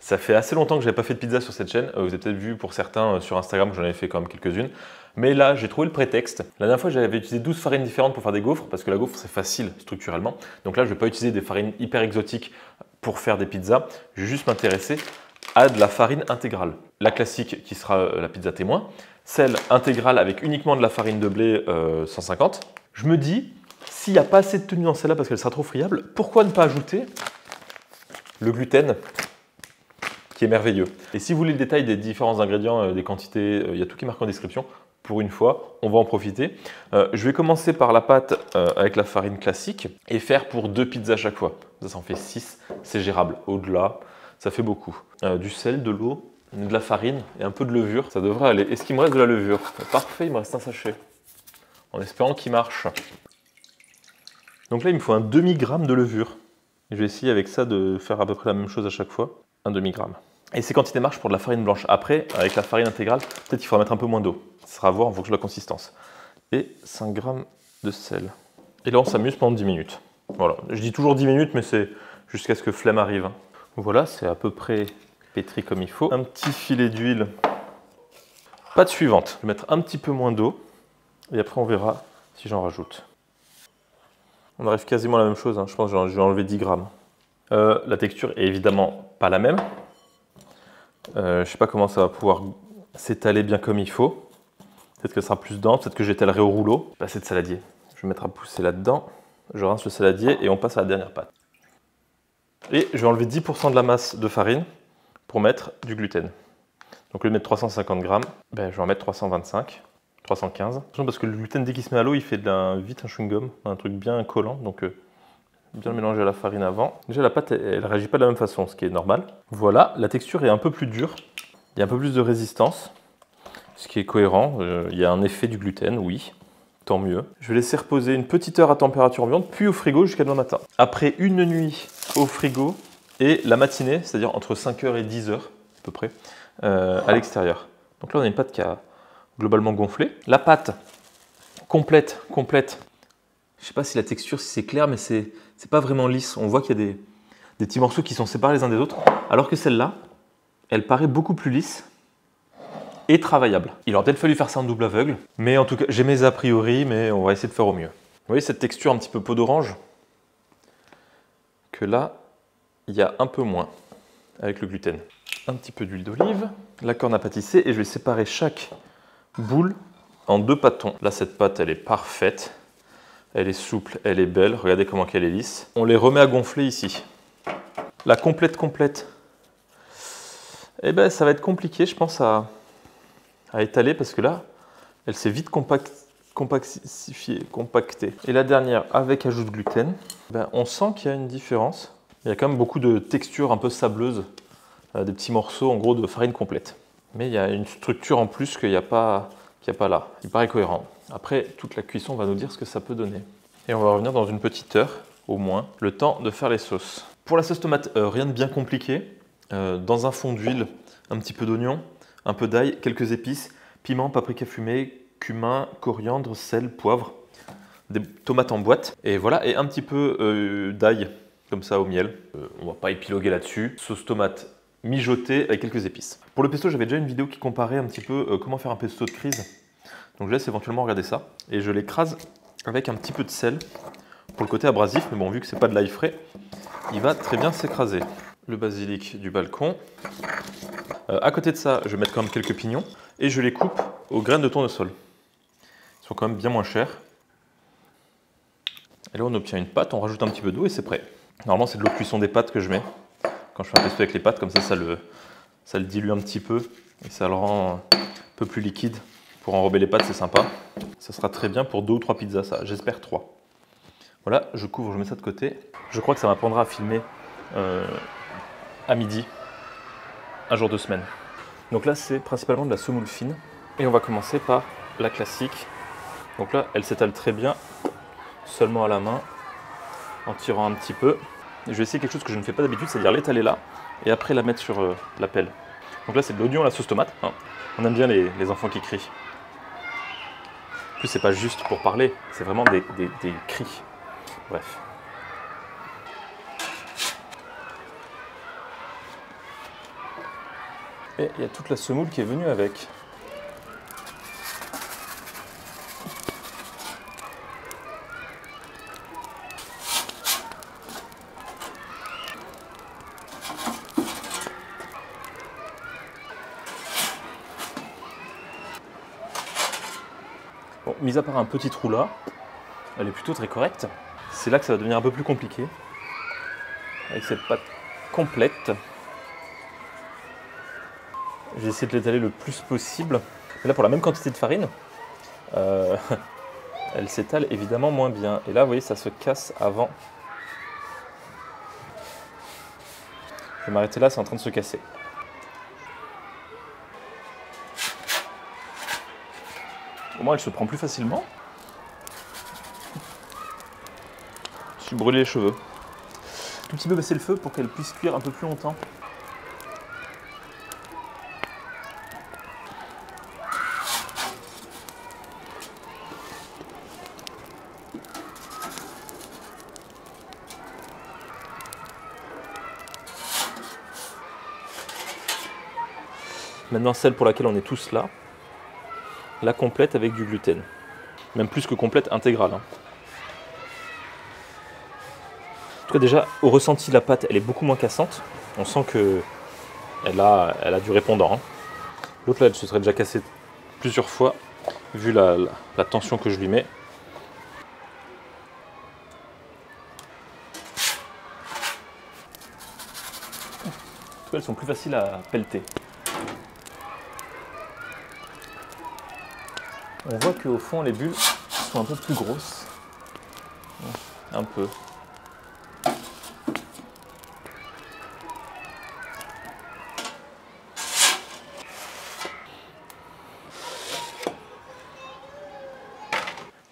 Ça fait assez longtemps que je n'avais pas fait de pizza sur cette chaîne. Euh, vous avez peut-être vu pour certains euh, sur Instagram que j'en avais fait quand même quelques-unes. Mais là, j'ai trouvé le prétexte. La dernière fois, j'avais utilisé 12 farines différentes pour faire des gaufres, parce que la gaufre, c'est facile structurellement. Donc là, je ne vais pas utiliser des farines hyper exotiques pour faire des pizzas. Je vais juste m'intéresser à de la farine intégrale. La classique qui sera euh, la pizza témoin, celle intégrale avec uniquement de la farine de blé 150. Je me dis, s'il n'y a pas assez de tenue dans celle-là parce qu'elle sera trop friable, pourquoi ne pas ajouter le gluten qui est merveilleux. Et si vous voulez le détail des différents ingrédients, euh, des quantités, euh, il y a tout qui est marqué en description. Pour une fois, on va en profiter. Euh, je vais commencer par la pâte avec la farine classique et faire pour deux pizzas à chaque fois. Ça, ça en fait 6, c'est gérable. Au-delà, ça fait beaucoup. du sel, de l'eau, de la farine et un peu de levure, ça devrait aller. Est-ce qu'il me reste de la levure? Parfait, il me reste un sachet. En espérant qu'il marche. Donc là, il me faut un demi-gramme de levure. je vais essayer avec ça de faire à peu près la même chose à chaque fois. Un demi-gramme. Et ces quantités marchent pour de la farine blanche. Après, avec la farine intégrale, peut-être qu'il faudra mettre un peu moins d'eau. Ça sera à voir en fonction de la consistance. Et 5 grammes de sel. Et là, on s'amuse pendant 10 minutes. Voilà. Je dis toujours 10 minutes, mais c'est jusqu'à ce que flemme arrive. Voilà, c'est à peu près pétri comme il faut. Un petit filet d'huile. Pâte suivante. Je vais mettre un petit peu moins d'eau. Et après, on verra si j'en rajoute. On arrive quasiment à la même chose. Hein. Je pense que je vais enlever 10 grammes. Euh, la texture est évidemment pas la même. Euh, je ne sais pas comment ça va pouvoir s'étaler bien comme il faut. Peut-être que ça sera plus dense, peut-être que j'étalerai au rouleau. Pas assez de saladier. Je vais mettre à pousser là-dedans. Je rince le saladier et on passe à la dernière pâte. Et je vais enlever 10% de la masse de farine pour mettre du gluten. Donc au lieu de mettre 350 grammes, ben, je vais en mettre 325, 315. Parce que le gluten, dès qu'il se met à l'eau, il fait vite un chewing-gum, un truc bien collant. Donc euh, bien mélanger la farine avant. Déjà la pâte elle, ne réagit pas de la même façon, ce qui est normal. Voilà, la texture est un peu plus dure, il y a un peu plus de résistance, ce qui est cohérent. Euh, il y a un effet du gluten, oui, tant mieux. Je vais laisser reposer une petite heure à température ambiante, puis au frigo jusqu'à demain matin. Après une nuit au frigo et la matinée, c'est-à-dire entre 5h et 10h à peu près, euh, à l'extérieur. Donc là on a une pâte qui a globalement gonflé. La pâte complète, complète, je sais pas si la texture, si c'est clair, mais c'est pas vraiment lisse. On voit qu'il y a des, petits morceaux qui sont séparés les uns des autres, alors que celle-là, elle paraît beaucoup plus lisse et travaillable. Il aurait peut-être fallu faire ça en double aveugle, mais en tout cas, j'ai mes a priori, mais on va essayer de faire au mieux. Vous voyez cette texture un petit peu peau d'orange? Que là, il y a un peu moins avec le gluten. Un petit peu d'huile d'olive, la corne à pâtisser, et je vais séparer chaque boule en deux pâtons. Là, cette pâte, elle est parfaite. Elle est souple, elle est belle. Regardez comment elle est lisse. On les remet à gonfler ici. La complète complète. Eh ben, ça va être compliqué, je pense, à, étaler parce que là, elle s'est vite compact, compactifiée, compactée. Et la dernière, avec ajout de gluten, ben, on sent qu'il y a une différence. Il y a quand même beaucoup de textures un peu sableuses, euh, des petits morceaux en gros de farine complète. Mais il y a une structure en plus qu'il n'y a, pas, a pas là. Il paraît cohérent. Après, toute la cuisson va nous dire ce que ça peut donner. Et on va revenir dans une petite heure, au moins, le temps de faire les sauces. Pour la sauce tomate, euh, rien de bien compliqué. Euh, dans un fond d'huile, un petit peu d'oignon, un peu d'ail, quelques épices, piment, paprika fumé, cumin, coriandre, sel, poivre, des tomates en boîte, et voilà, et un petit peu euh, d'ail, comme ça au miel. on va pas épiloguer là-dessus. Sauce tomate mijotée avec quelques épices. Pour le pesto, j'avais déjà une vidéo qui comparait un petit peu comment faire un pesto de crise. Donc je laisse éventuellement regarder ça. Et je l'écrase avec un petit peu de sel pour le côté abrasif. Mais bon, vu que c'est pas de l'ail frais, il va très bien s'écraser. Le basilic du balcon. Euh, à côté de ça, je vais mettre quand même quelques pignons. Et je les coupe aux graines de tournesol. Ils sont quand même bien moins chers. Et là, on obtient une pâte, on rajoute un petit peu d'eau et c'est prêt. Normalement, c'est de l'eau de cuisson des pâtes que je mets. Quand je fais un pesto avec les pâtes, comme ça, ça ça le dilue un petit peu et ça le rend un peu plus liquide. Pour enrober les pâtes, c'est sympa. Ça sera très bien pour deux ou trois pizzas, ça. J'espère trois. Voilà, je couvre, je mets ça de côté. Je crois que ça m'apprendra à filmer euh, à midi, un jour de semaine. Donc là, c'est principalement de la semoule fine. Et on va commencer par la classique. Donc là, elle s'étale très bien, seulement à la main, en tirant un petit peu. je vais essayer quelque chose que je ne fais pas d'habitude, c'est-à-dire l'étaler là, et après la mettre sur euh, la pelle. Donc là, c'est de l'oignon à la sauce tomate. Hein. On aime bien les enfants qui crient plus, c'est pas juste pour parler, c'est vraiment des, des cris. Bref. Et il y a toute la semoule qui est venue avec. Mis à part un petit trou là, elle est plutôt très correcte. C'est là que ça va devenir un peu plus compliqué. Avec cette pâte complète. J'ai essayé de l'étaler le plus possible. Mais là, pour la même quantité de farine, euh, elle s'étale évidemment moins bien. Et là, vous voyez, ça se casse avant. Je vais m'arrêter là, c'est en train de se casser. Elle se prend plus facilement. Je suis brûlé les cheveux. Un petit peu baisser le feu pour qu'elle puisse cuire un peu plus longtemps. Maintenant, celle pour laquelle on est tous là, la complète avec du gluten. Même plus que complète, intégrale. Hein. En tout cas, déjà, au ressenti, la pâte, elle est beaucoup moins cassante. On sent que elle a, du répondant. Hein. L'autre, là, elle se serait déjà cassée plusieurs fois, vu la, la tension que je lui mets. En tout cas, elles sont plus faciles à pelleter. On voit qu'au fond les bulles sont un peu plus grosses. Un peu.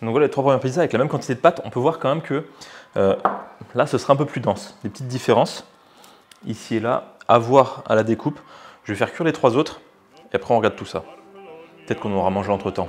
Donc voilà les trois premières pizzas avec la même quantité de pâte, on peut voir quand même que euh, là ce sera un peu plus dense. Des petites différences ici et là, à voir à la découpe. Je vais faire cuire les trois autres et après on regarde tout ça. Peut-être qu'on aura mangé entre temps.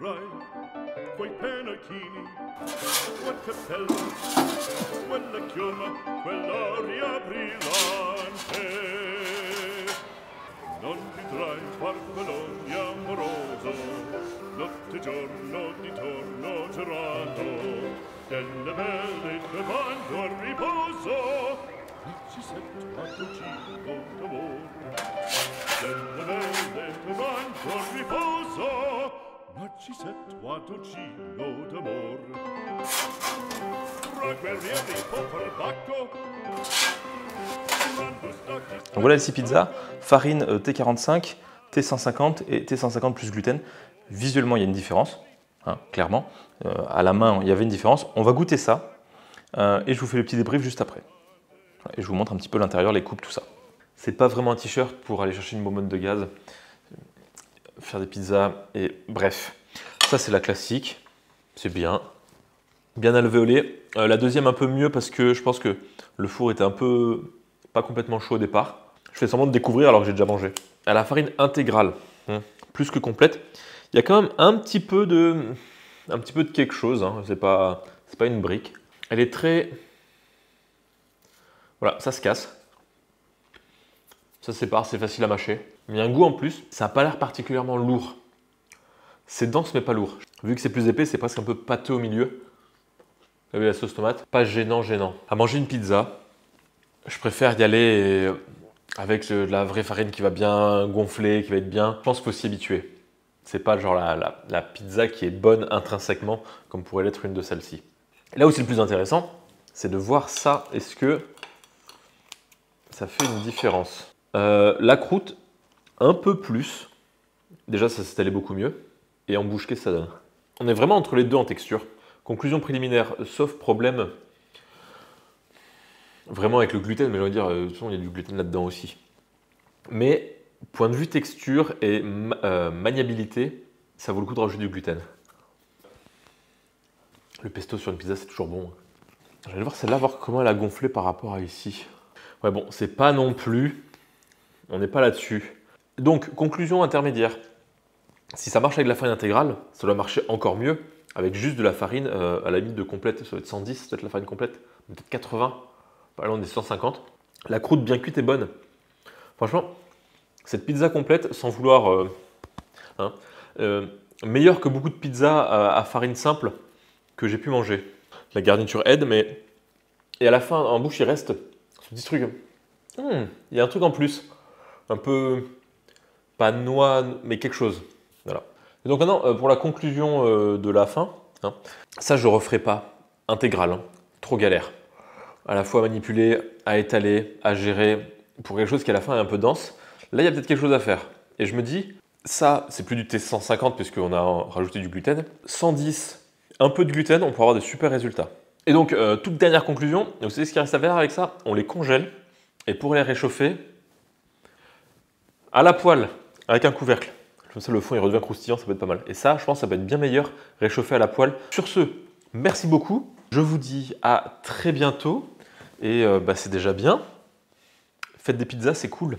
avrai quei penachini quel cappello quella chioma quell'aria brillante. Non vedrai parcoloni amoroso notte giorno di torno girato. Delle belle che vanno a riposo ci sento a cucino d'amore. Delle belle che vanno a riposo voilà les 6 pizzas, farine euh, T45, T150 et T150 plus gluten. Visuellement, il y a une différence, hein, clairement. Euh, à la main, il y avait une différence. On va goûter ça euh, et je vous fais le petit débrief juste après. Et je vous montre un petit peu l'intérieur, les coupes, tout ça. C'est pas vraiment un t-shirt pour aller chercher une bonbonne de gaz, faire des pizzas et bref. Ça, c'est la classique. C'est bien. Bien alvéolé. Euh, la deuxième, un peu mieux parce que je pense que le four était un peu pas complètement chaud au départ. Je fais semblant de découvrir alors que j'ai déjà mangé. À la farine intégrale, hein, plus que complète il y a quand même un petit peu de, un petit peu de quelque chose. Hein. C'est pas, c'est pas une brique. Elle est très, voilà, ça se casse. Ça sépare, c'est facile à mâcher. Mais il y a un goût en plus. Ça n'a pas l'air particulièrement lourd. C'est dense mais pas lourd. Vu que c'est plus épais, c'est presque un peu pâteux au milieu. Vous avez la sauce tomate. Pas gênant, gênant. À manger une pizza, je préfère y aller avec de la vraie farine qui va bien gonfler, qui va être bien. Je pense qu'il faut s'y habituer. C'est pas genre la, pizza qui est bonne intrinsèquement, comme pourrait l'être une de celles-ci. Là où c'est le plus intéressant, c'est de voir ça. Est-ce que ça fait une différence? Euh, La croûte, un peu plus. Déjà, ça s'est allé beaucoup mieux. Et en bouche, qu'est-ce que ça donne? On est vraiment entre les deux en texture. Conclusion préliminaire, sauf problème vraiment avec le gluten, mais je veux dire, euh, de toute il y a du gluten là-dedans aussi. Mais point de vue texture et euh, maniabilité, ça vaut le coup de rajouter du gluten. Le pesto sur une pizza, c'est toujours bon. Je vais voir celle-là, voir comment elle a gonflé par rapport à ici. Ouais, bon, c'est pas non plus. On n'est pas là-dessus. Donc, conclusion intermédiaire. Si ça marche avec de la farine intégrale, ça doit marcher encore mieux avec juste de la farine euh, à la limite de complète. Ça doit être 110, peut-être la farine complète, peut-être 80, pas loin des 150. La croûte bien cuite est bonne. Franchement, cette pizza complète, sans vouloir. euh, hein, euh, meilleure que beaucoup de pizzas à, à farine simple que j'ai pu manger. La garniture aide, mais. Et à la fin, en bouche, il reste ce petit truc. Hmm, il y a un truc en plus. Un peu. Pas noix, mais quelque chose. Voilà. Et donc maintenant, euh, pour la conclusion euh, de la fin, hein, ça je referai pas intégral, hein. trop galère. À la fois à manipuler, à étaler, à gérer, pour quelque chose qui à la fin est un peu dense. Là, il y a peut-être quelque chose à faire. Et je me dis, ça, c'est plus du T150 puisqu'on a rajouté du gluten. 110, un peu de gluten, on pourra avoir de super résultats. Et donc, euh, toute dernière conclusion, vous savez ce qui reste à faire avec ça? On les congèle et pour les réchauffer, à la poêle, avec un couvercle. Comme ça, le fond il redevient croustillant, ça peut être pas mal. Et ça, je pense, ça peut être bien meilleur réchauffé à la poêle. Sur ce, merci beaucoup. Je vous dis à très bientôt. Et euh, bah, c'est déjà bien. Faites des pizzas, c'est cool.